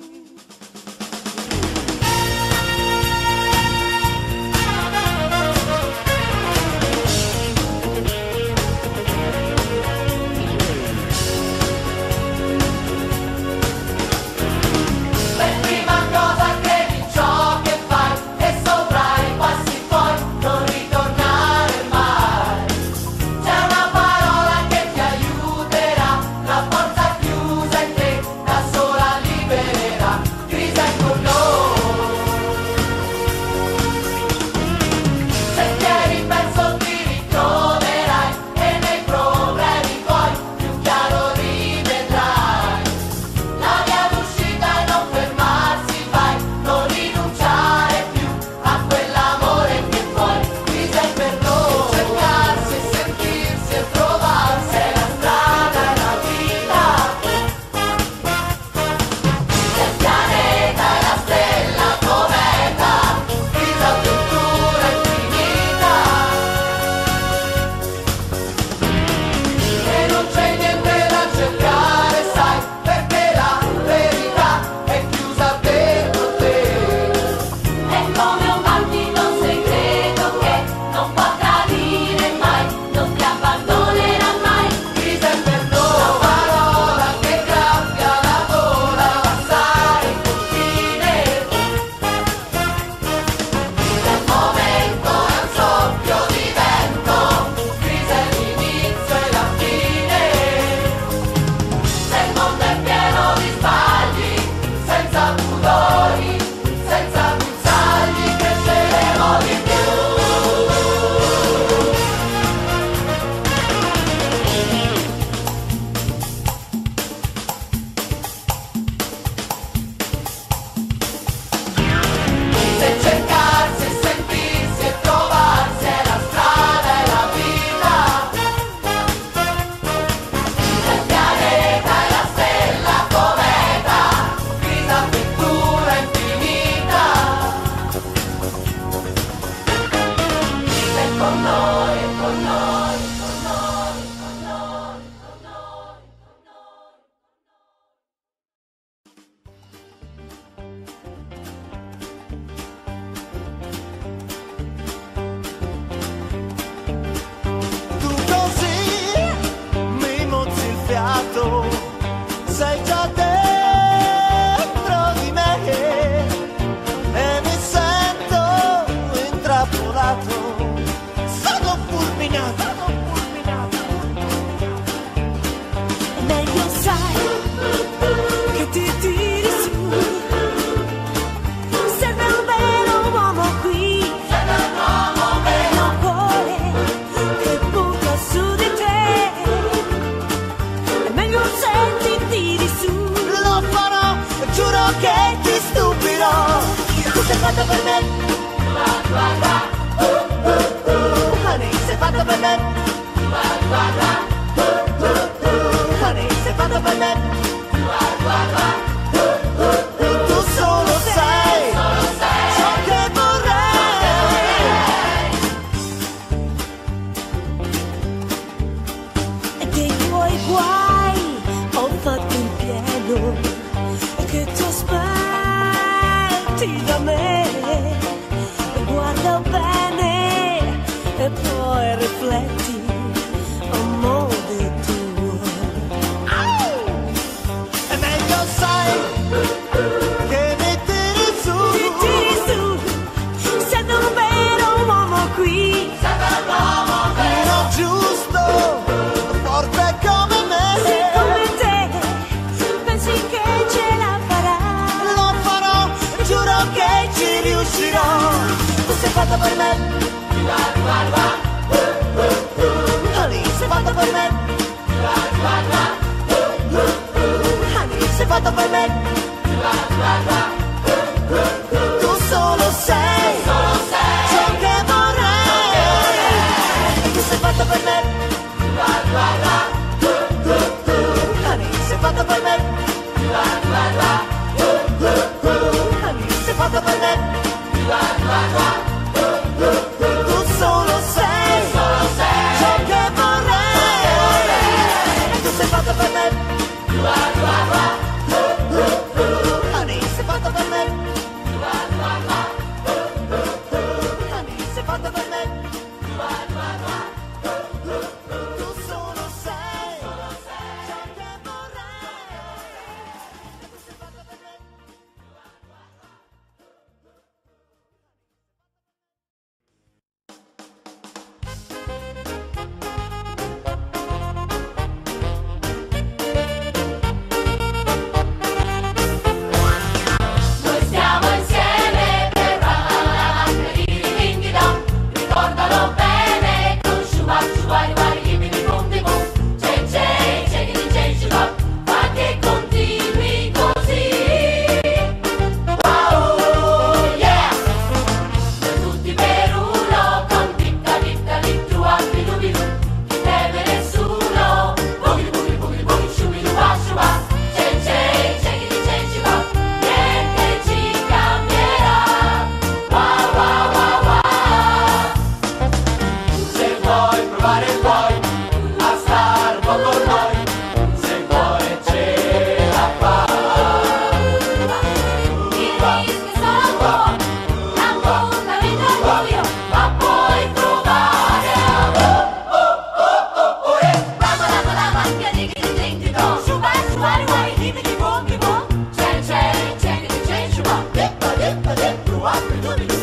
me. Oh. Honey, sei fatto per me. let ต้องไปเม็ด Pare, pare, pro apre,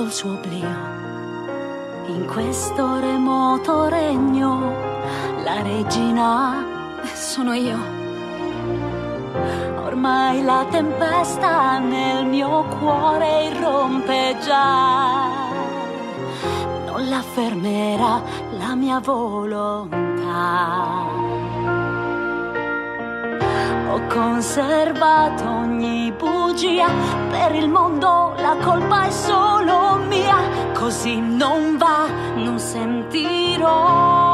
col suo oblio. In questo remoto regno, la regina sono io. Ormai la tempesta nel mio cuore irrompe già. Non la fermerà la mia volontà. Ho conservato ogni bugia, per il mondo la colpa è solo mia, così non va, non sentirò.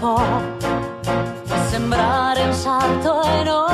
po', sembrare un salto enorme.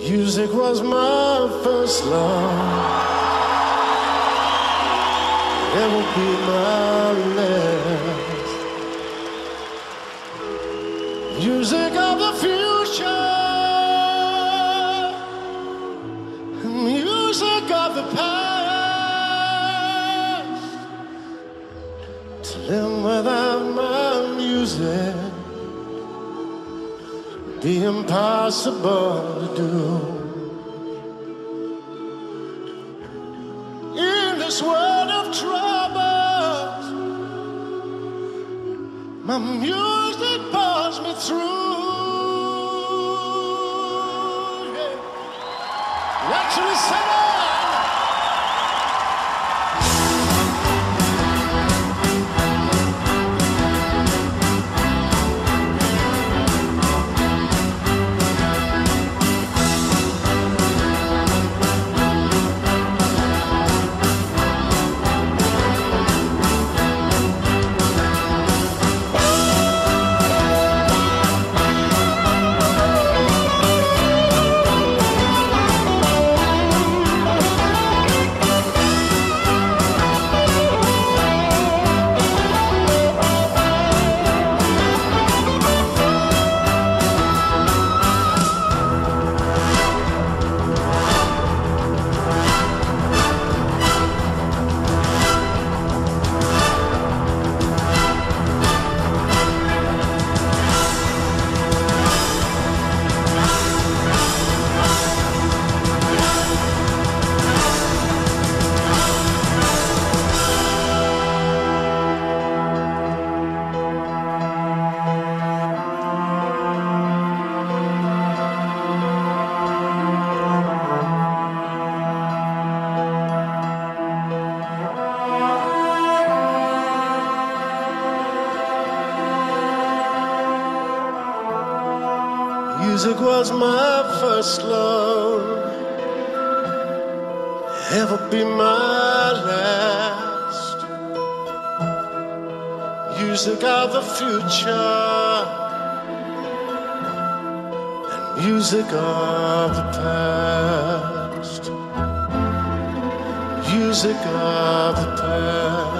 Music was my first love. It will be my last. Music of the future. Be impossible to do. In this world of troubles, my music pulls me through. Yeah. Actually, Music was my first love, ever be my last. Music of the future, and music of the past. Music of the past.